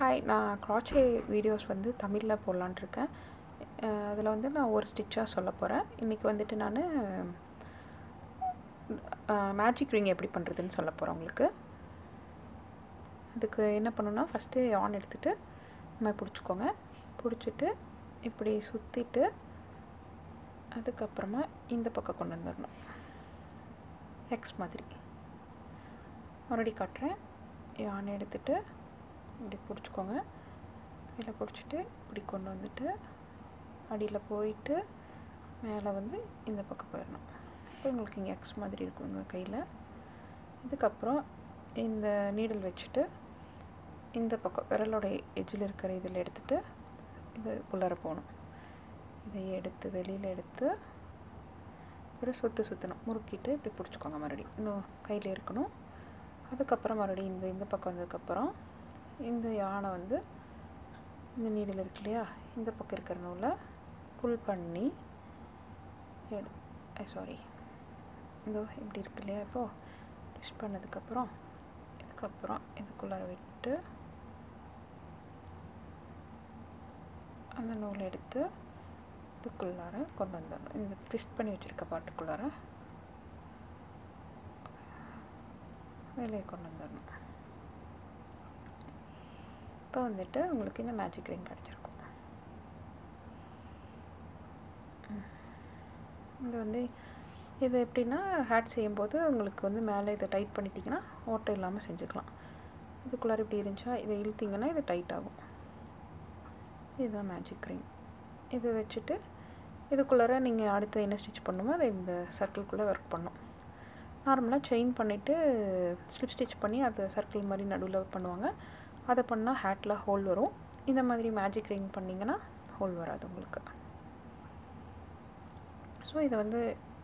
Hi நான் க்ராச்சே videos வந்து தமிழில் போடலான்ட்ருக்கேன். அதில் வந்து நான் ஒரு ஸ்டிச்சாக சொல்ல போகிறேன் இன்றைக்கி வந்துட்டு நான் மேஜிக் ரிங் எப்படி பண்ணுறதுன்னு சொல்ல போகிறேன் உங்களுக்கு. அதுக்கு என்ன பண்ணணும்னா ஃபஸ்ட்டு ஆன் எடுத்துகிட்டு நம்ம மாதிரி பிடிச்சிக்கோங்க. பிடிச்சிட்டு இப்படி சுற்றிட்டு அதுக்கப்புறமா இந்த பக்கம் கொண்டு வந்துடணும். எக்ஸ் மாதிரி. மறுபடி காட்டுறேன். ஆன் எடுத்துகிட்டு இப்படி பிடிச்சிக்கோங்க. கையில் பிடிச்சிட்டு இப்படி கொண்டு வந்துட்டு அடியில் போயிட்டு மேலே வந்து இந்த பக்கம் போயிடணும். இப்போ உங்களுக்கு இங்கே எக்ஸ் மாதிரி இருக்கும் உங்கள் கையில். இதுக்கப்புறம் இந்த நீடல் வச்சுட்டு இந்த பக்கம் விரலோட எஜ்ஜில் இருக்கிற இதில் எடுத்துகிட்டு இது உள்ளார போகணும். இதை எடுத்து வெளியில் எடுத்து அப்புறம் சுற்று சுற்றணும் முறுக்கிட்டு இப்படி பிடிச்சிக்கோங்க மறுபடியும். இன்னும் கையில் இருக்கணும். அதுக்கப்புறம் மறுபடியும் இந்த இந்த பக்கம் வந்ததுக்கப்புறம் இந்த யானை வந்து இந்த நீடில் இருக்கு இல்லையா? இந்த பக்கம் இருக்கிற நூலை புல் பண்ணி எடு சாரி இதோ இப்படி இருக்கு இல்லையா? இப்போது டிஷ் பண்ணதுக்கப்புறம் இதுக்கப்புறம் இதுக்குள்ளார விட்டு அந்த நூலை எடுத்து இதுக்குள்ளார கொண்டு வந்துடணும். இந்த ட்விஸ்ட் பண்ணி வச்சுருக்க பாட்டுக்குள்ளார வேலையை கொண்டு வந்துடணும். இப்போ வந்துட்டு உங்களுக்கு இந்த மேஜிக் ரிங் கிடச்சிருக்கும். இது வந்து இது எப்படின்னா ஹேட் செய்யும்போது உங்களுக்கு வந்து மேலே இதை டைட் பண்ணிட்டீங்கன்னா ஓட்டை இல்லாமல் செஞ்சுக்கலாம். இதுக்குள்ளார இப்படி இருந்துச்சா இதை இழுத்திங்கன்னா இது டைட் ஆகும். இதுதான் மேஜிக் ரிங் இது வச்சுட்டு இதுக்குள்ளார நீங்கள் அடுத்து என்ன ஸ்டிச் பண்ணுமோ அதை இந்த சர்க்கிள்குள்ளே ஒர்க் பண்ணும். நார்மலாக செயின் பண்ணிவிட்டு ஸ்லிப் ஸ்டிச் பண்ணி அது சர்க்கிள் மாதிரி நடுவில் பண்ணுவாங்க. அதை பண்ணால் ஹேட்டில் ஹோல் வரும். இந்த மாதிரி மேஜிக் ரிங் பண்ணிங்கன்னா ஹோல் வராது உங்களுக்கு. ஸோ இதை வந்து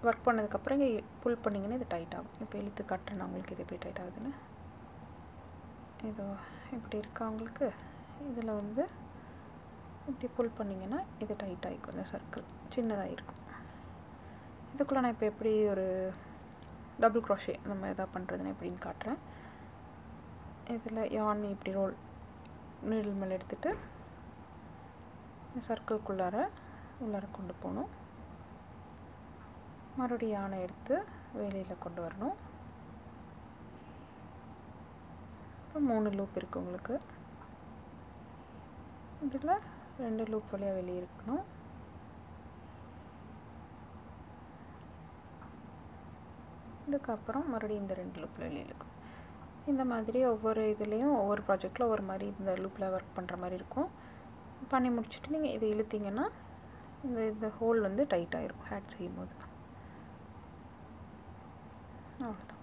ஒர்க் பண்ணதுக்கப்புறம் இங்கே புல் பண்ணிங்கன்னா இது டைட் ஆகும். இப்போ இழுத்து காட்டுறேன். உங்களுக்கு இது எப்படி டைட் ஆகுதுன்னு. இதோ இப்படி இருக்கா உங்களுக்கு? இதில் வந்து இப்படி புல் பண்ணிங்கன்னா இது டைட் ஆகிக்கும். இந்த சர்க்கிள் சின்னதாக இருக்கும். இதுக்குள்ளே நான் இப்போ எப்படி ஒரு டபுள் க்ரோஷே நம்ம எதாவது பண்ணுறதுன்னு எப்படின்னு காட்டுறேன். இதில் யான் இப்படி ரோல் நீடில் மேல் எடுத்துகிட்டு சர்க்கிள்குள்ளார உள்ளார கொண்டு போகணும். மறுபடியும் யானை எடுத்து வெளியில் கொண்டு வரணும். இப்போ மூணு லூப் இருக்குது உங்களுக்கு. இதில் ரெண்டு லூப் வழியாக வெளியே இருக்கணும். இதுக்கப்புறம் மறுபடியும் இந்த ரெண்டு லூப்பில் வெளியே இருக்கணும். இந்த மாதிரி ஒவ்வொரு இதுலேயும் ஒவ்வொரு ப்ராஜெக்டில் ஒவ்வொரு மாதிரி இந்த லூப்பில் ஒர்க் பண்ணுற மாதிரி இருக்கும். பண்ணி முடிச்சுட்டு நீங்கள் இதை இழுத்திங்கன்னா இந்த இந்த ஹோல் வந்து டைட் ஆகிரும் ஹேட் செய்யும் போது அவ்வளோதான்